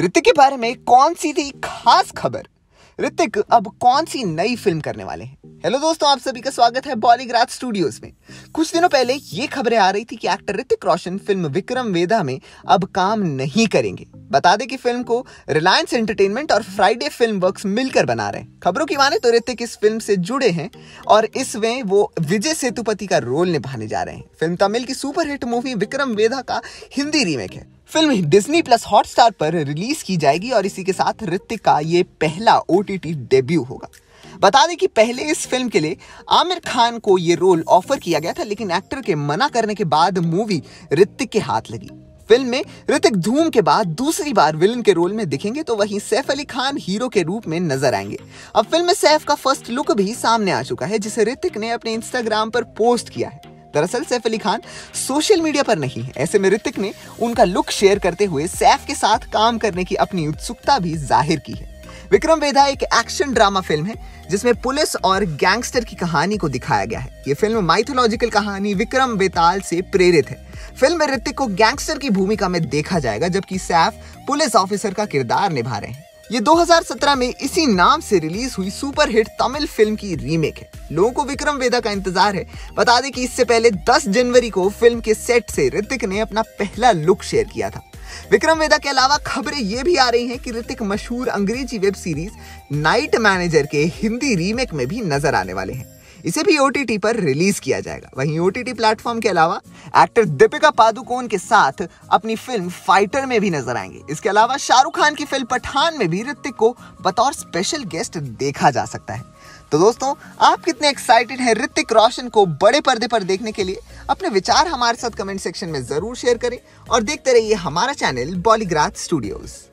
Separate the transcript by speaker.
Speaker 1: ऋतिक के बारे में कौन सी थी खास खबर? ऋतिक अब कौन सी नई फ़िल्म करने वाले हैं? हेलो दोस्तों, आप सभी का स्वागत है बॉलीग्राज स्टूडियोज में। कुछ दिनों पहले ये खबरें आ रही थी कि एक्टर ऋतिक रोशन फ़िल्म विक्रम वेदा में अब काम नहीं करेंगे। बता दें कि फ़िल्म को रिलायंस एंटरटेनमेंट और फ्राइडे फ़िल्म वर्क्स मिलकर बना रहे हैं। खबरों की माने तो ऋतिक इस फ़िल्म से जुड़े हैं और इसमें वो विजय सेतुपति का रोल निभाने जा रहे हैं। फ़िल्म तमिल की सुपरहिट मूवी विक्रम वेदा का हिंदी रीमेक है। फ़िल्म डिज्नी प्लस हॉटस्टार पर रिलीज़ की जाएगी और इसी के साथ ऋतिक का ये पहला ओटीटी डेब्यू होगा। बता दें कि पहले इस फ़िल्म के लिए आमिर खान को ये रोल ऑफ़र किया गया था, लेकिन एक्टर के मना करने के बाद मूवी ऋतिक के हाथ लगी। फ़िल्म में ऋतिक धूम के बाद दूसरी बार विलन के रोल में दिखेंगे तो वहीं सैफ अली खान हीरो के रूप में नज़र आएँगे। अब फ़िल्म में सैफ का फ़र्स्ट लुक भी सामने आ चुका है, जिसे ऋतिक ने अपने इंस्टाग्राम पर पोस्ट किया है। दरअसल सैफ अली खान सोशल मीडिया पर नहीं है ऐसे में ऋतिक ने उनका लुक शेयर करते हुए सैफ के साथ काम करने की अपनी उत्सुकता भी ज़ाहिर की है। विक्रम वेदा एक एक्शन ड्रामा फ़िल्म है, जिसमें पुलिस और गैंगस्टर की कहानी को दिखाया गया है। ये फ़िल्म माइथोलॉजिकल कहानी विक्रम बेताल से प्रेरित है। फ़िल्म में ऋतिक को गैंगस्टर की भूमिका में देखा जाएगा, जबकि सैफ पुलिस ऑफिसर का किरदार निभा रहे हैं। ये 2017 में इसी नाम से रिलीज़ हुई सुपरहिट तमिल फ़िल्म की रीमेक है। लोगों को विक्रम वेदा का इंतज़ार है। बता दें कि इससे पहले 10 जनवरी को फ़िल्म के सेट से ऋतिक ने अपना पहला लुक शेयर किया था। विक्रम वेदा के अलावा खबरें ये भी आ रही हैं कि ऋतिक मशहूर अंग्रेज़ी वेब सीरीज़ नाइट मैनेजर के हिंदी रीमेक में भी नज़र आने वाले हैं। इसे भी ओटीटी पर रिलीज़ किया जाएगा। वहीं ओटीटी प्लेटफॉर्म के अलावा एक्टर दीपिका पादुकोण के साथ अपनी फ़िल्म फाइटर में भी नज़र आएँगे। इसके अलावा शाहरुख खान की फ़िल्म पठान में भी ऋतिक को बतौर स्पेशल गेस्ट देखा जा सकता है। तो दोस्तों, आप कितने एक्साइटेड हैं ऋतिक रोशन को बड़े पर्दे पर देखने के लिए? अपने विचार हमारे साथ कमेंट सेक्शन में ज़रूर शेयर करें और देखते रहिए हमारा चैनल बॉलीग्राथ स्टूडियोज़